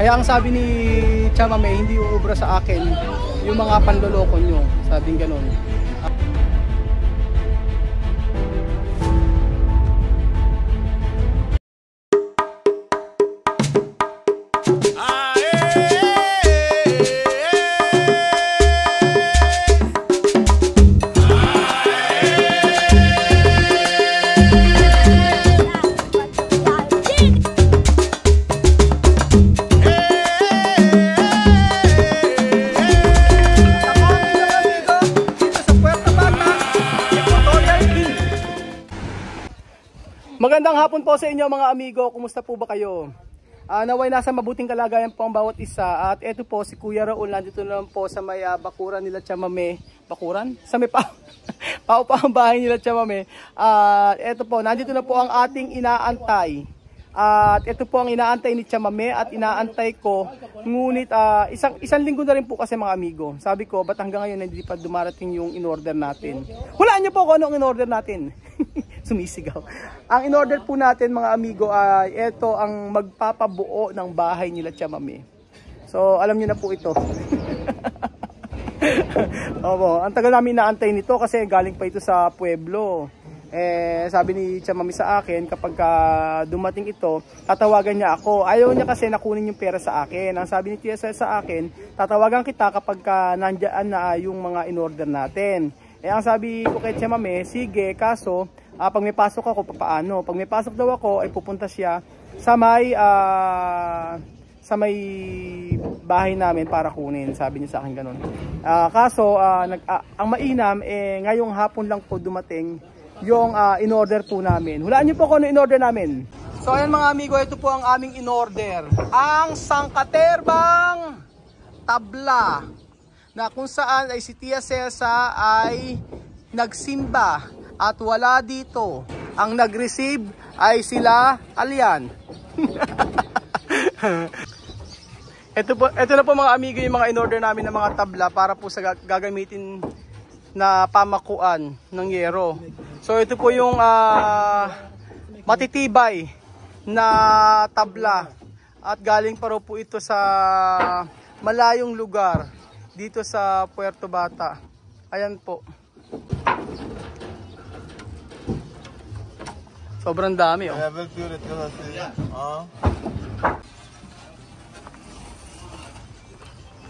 Kaya ang sabi ni Chamame, hindi uubra sa akin yung mga panloloko nyo. Sabing ganun. Magandang hapon po sa inyo mga amigo. Kumusta po ba kayo? Ah, naway nasa mabuting kalagayan po ang bawat isa. At eto po si Kuya Raul nandito na po sa may ah, bakuran nila Chamame. Bakuran? Sa may pa pao pa ang bahay nila Chamame. At eto po, nandito na po ang ating inaantay. At ito po ang inaantay ni Chamame at inaantay ko. Ngunit ah, isang isang linggo na rin po kasi mga amigo. Sabi ko, ba't hanggang ngayon hindi pa dumarating yung in-order natin? Hulaan niyo po kung ano ang in-order natin. Sumisigaw. Ang in-order po natin mga amigo ay ito ang magpapabuo ng bahay nila Chamame. So, alam niyo na po ito. Opo, ang tagal namin inaantay nito kasi galing pa ito sa pueblo. Eh, sabi ni Chamami sa akin, kapag ka dumating ito, tatawagan niya ako. Ayaw niya kasi nakunin yung pera sa akin. Ang sabi ni Sel sa akin, tatawagan kita kapag ka nandyan na yung mga in-order natin. Eh, ang sabi ko kay Chamami, sige, kaso, ah, pag may pasok ako, papaano? Pag may pasok daw ako, ay pupunta siya sa may, ah, sa may bahay namin para kunin. Sabi niya sa akin ganun. Ah, kaso, ah, nag, ah, ang mainam, eh, ngayong hapon lang po dumating yung ah, in-order po namin. Hulaan niyo po kung ano in-order namin. So ayan mga amigo, ito po ang aming in-order. Ang sangkaterbang tabla na kung saan ay si Tia Cesa ay nagsimba at wala dito. Ang nag-receive ay sila Alyan. ito po, ito na po mga amigo yung mga in-order namin ng mga tabla para po sa gag- gagamitin na pamakuan ng yero. So ito po yung ah, matitibay na tabla at galing pa po ito sa malayong lugar dito sa Puerto Bata. Ayan po. Sobrang dami oh. Jag vill bjuda till oss. Ja.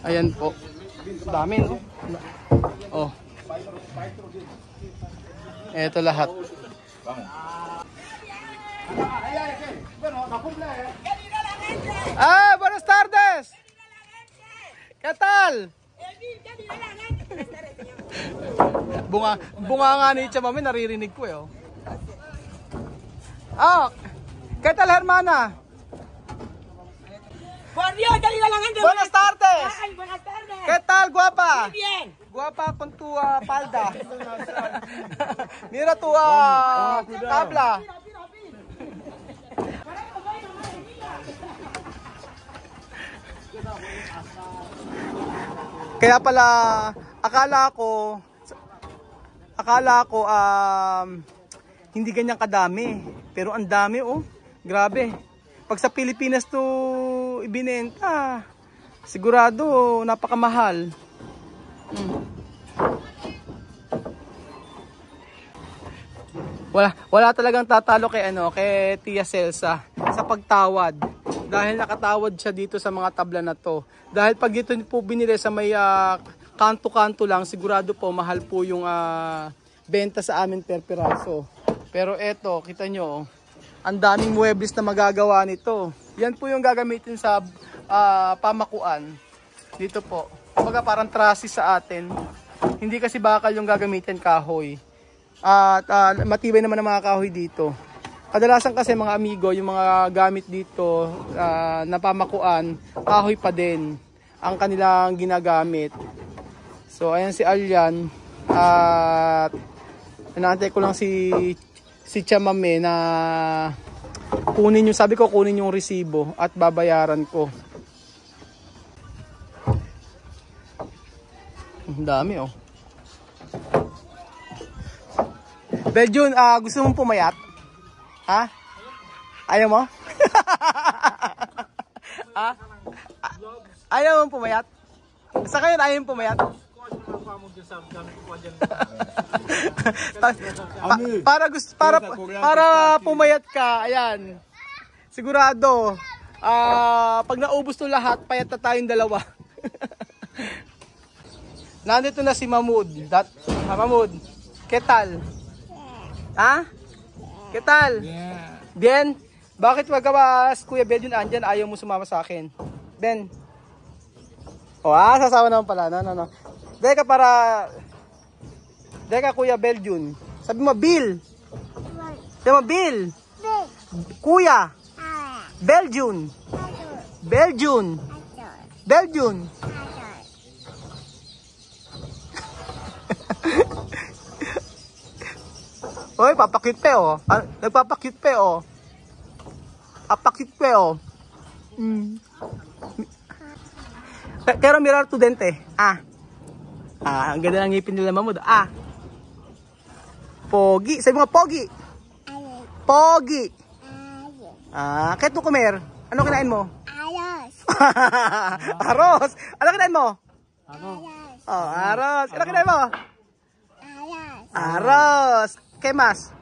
Ayan po. Dami no. Oh. Ito lahat. Ah, buenas tardes. ¿Qué tal? Bunga, bunga nga ni Chamami, naririnig ko eh. Oh. Ah, ¿qué tal hermana? Por Dios, dale la gente. Buenas tardes. Ay, buenas tardes. ¿Qué tal, guapa? Muy bien. Guapa con tu ah, palda. Mira tu ah, tabla. Kaya pala, akala ko, akala ko, um, hindi ganyan kadami. Pero ang dami, oh. Grabe. Pag sa Pilipinas to ibinenta, sigurado napakamahal. Hmm. Wala, wala talagang tatalo kay ano, kay Tia Celsa sa pagtawad. Dahil nakatawad siya dito sa mga tabla na to. Dahil pag dito po binili sa may ah, kanto-kanto lang, sigurado po mahal po yung ah, benta sa amin per piraso. Pero eto, kita nyo, ang daming muebles na magagawa nito. Yan po yung gagamitin sa ah, pamakuan. Dito po. Kumbaga parang trusses sa atin. Hindi kasi bakal yung gagamitin kahoy. At ah, matibay naman ang mga kahoy dito. Kadalasan kasi mga amigo, yung mga gamit dito ah, na pamakuan, kahoy pa din ang kanilang ginagamit. So ayan si Alyan at inaantay ko lang si si Chamame na kunin yung sabi ko kunin yung resibo at babayaran ko. Ang dami oh. Bejun, ah gusto mong pumayat? Ha? Ayaw mo? ah? Ah, Ayaw mong pumayat? Sa kayo ayaw mong pumayat? Pa- pa- para gusto para para pumayat ka, ayan. Sigurado. Ah, pag naubos 'to lahat, payat na tayong dalawa. Nandito na si Mahmoud. Dat, ah, Mahmoud. Ketal? Ha? Ketal? Bien? Bakit wag ka ba, Kuya Ben yun andyan, ayaw mo sumama sa akin? Ben? O ah, sasama naman pala. No, no, no. Deka para... Deka Kuya Beljun. Sabi mo, Bill. Sabi mo, Bill. Kuya. Beljun. Beljun. Beljun. Hoy, papakit pe oh. Ah, Nagpapakit pe oh. Papakit pe oh. Mm. Pe- Pero mirar to dente. Ah. Ah, ang ganda ng ngipin nila mamud. Ah. Pogi. Sabi mo pogi. Pogi. Ah, kahit mo kumer. Ano kinain mo? aros. Ano kinain mo? Oh, aros. Ano kinain mo? Aros. ¿Qué más?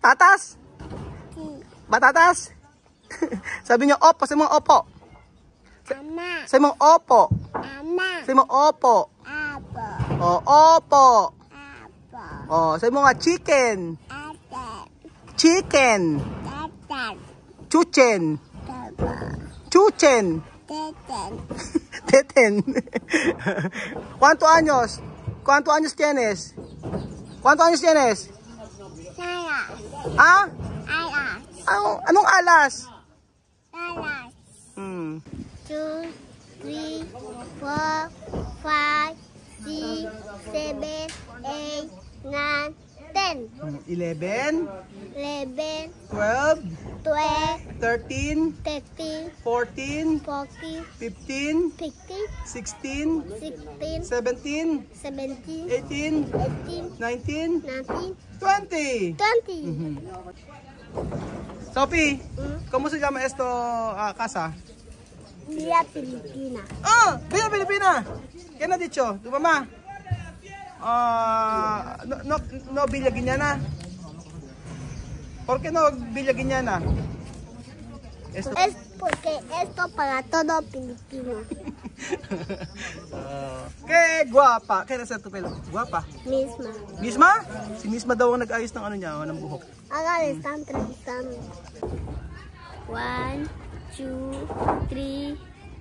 Tatas? Batatas? Sabi niyo opo, sabi mo opo. Sabi mo opo. Sabi mo opo. Oh, opo. Oh, sabi mo nga chicken. Chicken. Chuchen. Chuchen. Teten. ¿Cuántos años? ¿Cuántos años tienes? ¿Cuántos años tienes? Ah? Anong, anong alas? Hmm. two, three, four, five, six, seven, eight, nine, ten, 11, eleven, 12, twelve, 13, thirteen, 14, fourteen, 15, fifteen, 16, sixteen, 17, seventeen, 18, eighteen, 19, nineteen, 20. twenty. Sophie, Hmm? ¿cómo se llama esto ah, casa? Villa Filipina. Ah, Villa Filipina. ¿Qué no has dicho? ¿Tu mamá? Ah, no, no, no Villa Guiñana. ¿Por qué no Villa Guiñana? Esto. Es porque esto para todo filipino. Qué guapa. ¿Qué hacer tu pelo? Guapa. Misma. Misma? Si Misma daw ang nag-ayos ng ano niya, oh, ng buhok. Le están entrevistando. One, two, three,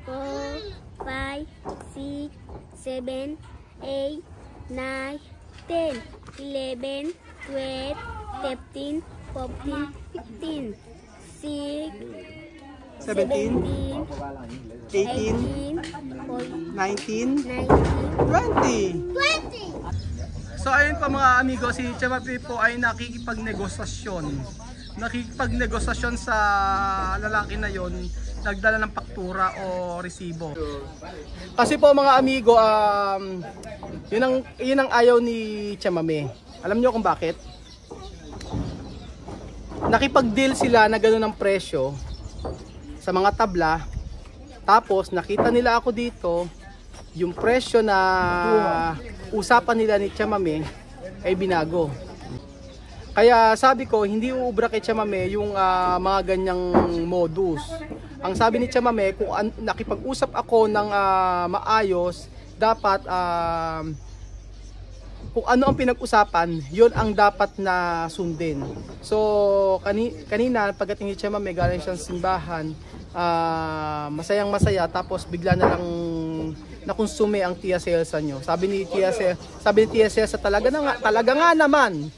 four, five, six, seven, eight, nine, ten, eleven, twelve, thirteen, fourteen, fifteen, six, 17, seventeen, 18, eighteen, 19, nineteen, 20. twenty. So ayun pa mga amigo, si Chema P po ay nakikipagnegosasyon. Nakikipagnegosasyon sa lalaki na yon, nagdala ng paktura o resibo. Kasi po mga amigo, um, yun, ang, yun ang ayaw ni Chamame. Alam niyo kung bakit? Nakipag-deal sila na gano'n ang presyo sa mga tabla. Tapos nakita nila ako dito, yung presyo na usapan nila ni Chamame ay binago. Kaya sabi ko, hindi uubra kay Chamame yung ah, mga ganyang modus. Ang sabi ni Chamame, kung an- nakipag-usap ako ng ah, maayos, dapat ah, kung ano ang pinag-usapan, yun ang dapat na sundin. So, kani, kanina, pagdating ni Chamame, galing siyang simbahan, ah, masayang masaya, tapos bigla na lang nakonsume ang Tia Celsa nyo. Sabi ni Tia Celsa, sabi ni Tia Celsa, talaga, na nga, talaga nga naman.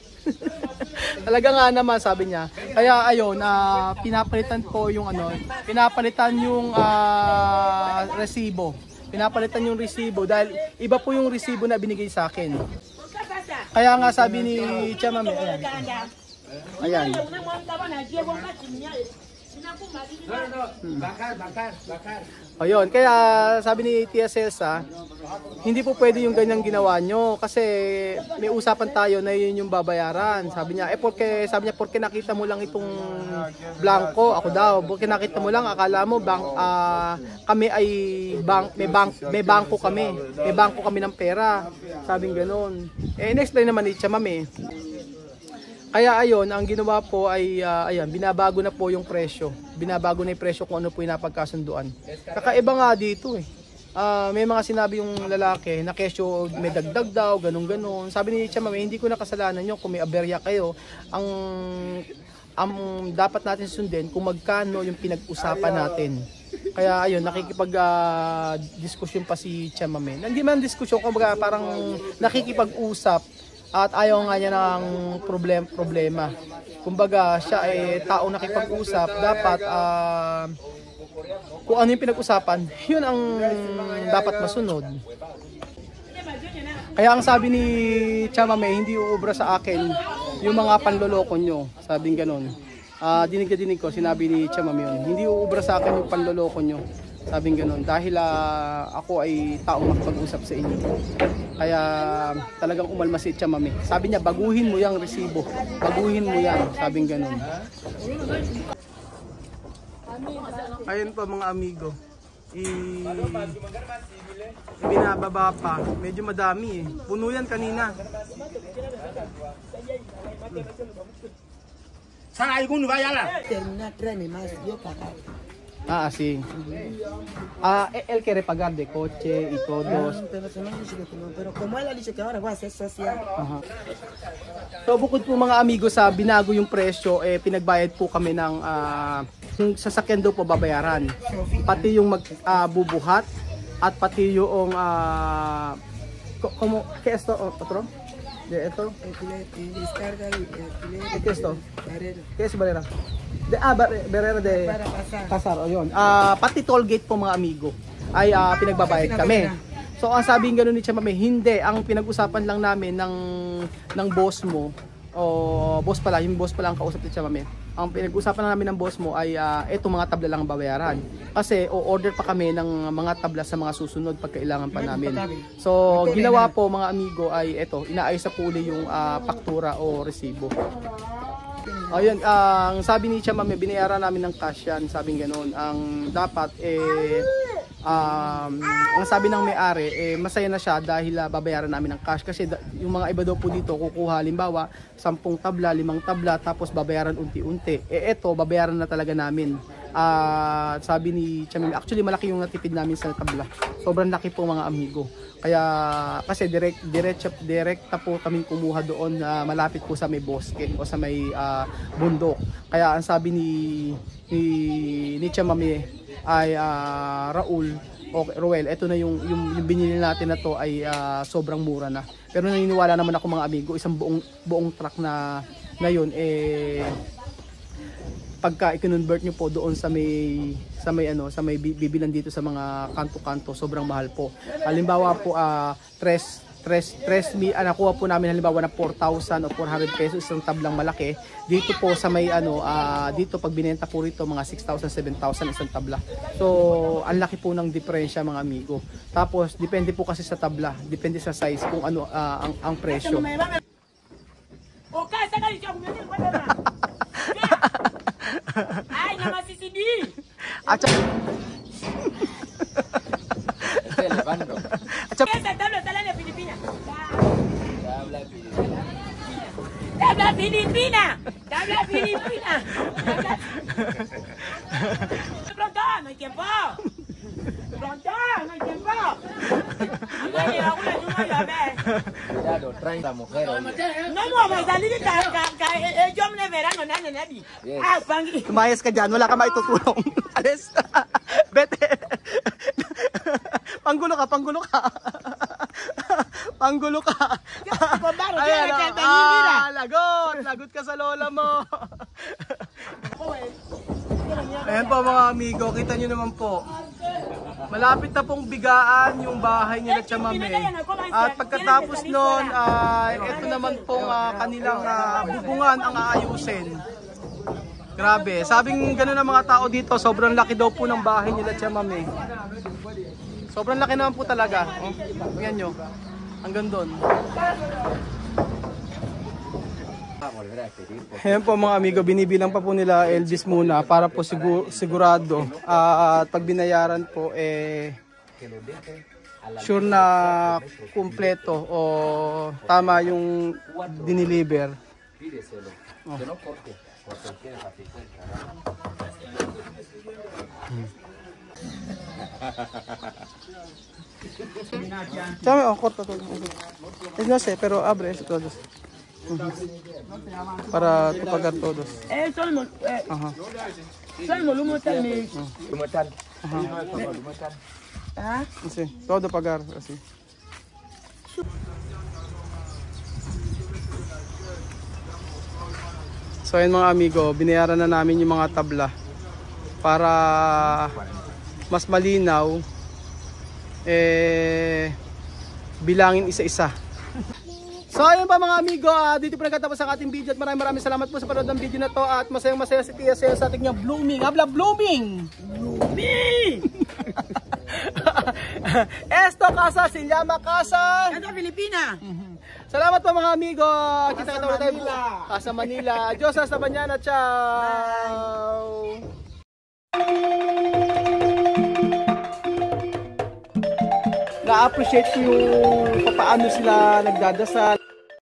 Talaga nga naman, sabi niya. Kaya ayun, ah, pinapalitan ko yung ano, pinapalitan yung ah, resibo. Pinapalitan yung resibo dahil iba po yung resibo na binigay sa akin. Kaya nga sabi ni Chamame, ayan. Ayan. Ayun, kaya sabi ni Tia Celsa, hindi po pwede yung ganyang ginawa nyo kasi may usapan tayo na yun yung babayaran. Sabi niya, eh porque, sabi niya, porque nakita mo lang itong blanco, ako daw, porque nakita mo lang, akala mo bank, ah, kami ay bank, may bank, may bangko kami, may bangko kami ng pera. Sabing ganun. Eh, in-explain naman ni Chamam eh. Kaya ayon, ang ginawa po ay ah, ayan, binabago na po yung presyo. Binabago na yung presyo kung ano po yung napagkasunduan. Kakaiba nga dito eh. Ah, may mga sinabi yung lalaki na kesyo may dagdag daw, ganun ganon. Sabi ni Chama, hindi ko na kasalanan yun kung may aberya kayo. Ang ang dapat natin sundin kung magkano yung pinag-usapan natin. Kaya ayun, nakikipag ah, diskusyon pa si Chamame. Hindi man diskusyon, kumbaga parang nakikipag-usap at ayaw nga niya ng problem problema. Kumbaga, siya ay taong nakipag-usap, dapat ah, kung ano yung pinag-usapan, yun ang dapat masunod. Kaya ang sabi ni Chamame, hindi uubra sa akin yung mga panloloko nyo. Sabing ganun. Ah, dinig na dinig ko, sinabi ni Chamame yun. Hindi uubra sa akin yung panloloko nyo. Sabing ganun. Dahil ah, ako ay taong makipag-usap sa inyo. Kaya talagang umalma si Chamame. Sabi niya, baguhin mo yung resibo. Baguhin mo yan. Sabing ganun. Ayun pa mga amigo. I binababa pa. Medyo madami eh. Puno yan kanina. terminar tres más yo pagar. Ah, sí. Ah, él quiere pagar de coche y todos. Pero no, pero como él ha dicho que ahora va a ser social, Aha. So bukod po mga amigo sa binago yung presyo, eh pinagbayad po kami ng ah, yung sasakyan daw po babayaran. Pati yung magbubuhat at pati yung ah ko- como ¿qué esto otro? De esto? ¿Qué es esto? Barrera. ¿Qué es Barrera? De, ah, Bar- Barrera de pasar. Kasar, o yun. Ah, pati toll gate po mga amigo ay ah, pinagbabayad kami. So ang sabi ng ni Chamame, hindi ang pinag-usapan lang namin ng ng boss mo o boss pala, yung boss pala ang kausap ni Chamame. Ang pinag-usapan lang namin ng boss mo ay ah, eto mga tabla lang ang babayaran. Kasi o-order pa kami ng mga tabla sa mga susunod pag kailangan pa namin. So ginawa po mga amigo ay eto, inaayos sa puli yung ah, faktura o resibo. Ayun, ang sabi ni Chamame, binayaran namin ng cash yan, sabing ganoon. Ang dapat, eh, um, ang sabi ng may-ari, eh, masaya na siya dahil ah, babayaran namin ng cash. Kasi yung mga iba daw po dito, kukuha, halimbawa, 10 tabla, 5 tabla, tapos babayaran unti-unti. Eh, eto, babayaran na talaga namin. Ah, sabi ni Chamame, actually malaki yung natipid namin sa tabla. Sobrang laki po mga amigo. Kaya kasi direct diretso direkta po kami kumuha doon na malapit po sa may bosque o sa may ah, bundok. Kaya ang sabi ni ni ni Chamame ay ah, Raul o Roel, ito na yung, yung yung binili natin na to ay ah, sobrang mura na. Pero naniniwala naman ako mga amigo, isang buong buong truck na yun eh pagka i-convert nyo po doon sa may sa may ano sa may bi- bibilan dito sa mga kanto-kanto sobrang mahal po. Halimbawa po ah tres tres tres mi ah, nakuha po namin halimbawa na 4,000 o 400 pesos isang tablang malaki. Dito po sa may ano ah, dito pag binenta po rito mga 6,000 7,000 isang tabla. So ang laki po ng diferensya mga amigo. Tapos depende po kasi sa tabla depende sa size kung ano ah, ang ang presyo. Ukaa saka licha kumenya kwenda na. Ai na masisidi. at saka- at saka- Pesa tabla salani ya Filipina. Tabla Filipina. Tabla Filipina. Tabla Pronto, no hay tiempo. Pronto, no hay tiempo. Amani, hakuna nyuma ya be. Cuidado, 30 mujeres. No, no, may salili ka ka ka eh, jom na verano na na nabi. Ah, pangi. Tumayas ka dyan, wala ka maitutulong. Alis. Bete. panggulo ka, panggulo ka. panggulo ka. Ayan, ah, lagot. Lagot ka sa lola mo. Ayan po mga amigo, kita nyo naman po. Malapit na pong bigaan yung bahay nila Chamame. At pagkatapos nun, ay ito naman pong ah, kanilang ah, bubungan ang aayusin. Grabe, sabing gano'n ang mga tao dito, sobrang laki daw po ng bahay nila Tia Mami. Sobrang laki naman po talaga. Oh, tingnan nyo. Hanggang doon. Ayan po mga amigo, binibilang pa po nila Elvis muna para po sigu- sigurado Ah, at pag binayaran po eh sure na kumpleto o tama yung diniliver. Sabi, oh, corta to. Es no sé, pero abre eso todos. Para pagar todos. Eh, Solomon, eh, Ajá. Solomon, lumutan ni. Lumatan. Ha? Así, todo pagar, así. So ayun mga amigo, binayaran na namin yung mga tabla para mas malinaw eh bilangin isa-isa. So ayun pa mga amigo, ah, dito po nagtatapos ang ating video at maraming maraming salamat po sa panood ng video na to at masayang masaya si Tia sa ating niya blooming. Habla blooming! Blooming! Esto casa se llama casa. Ito, Pilipina. Salamat po mga amigo. Kita kita ulit tayo. Casa Manila. Diyos sa mañana. Ciao. Na-appreciate ko yung paano sila nagdadasal.